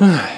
Ugh.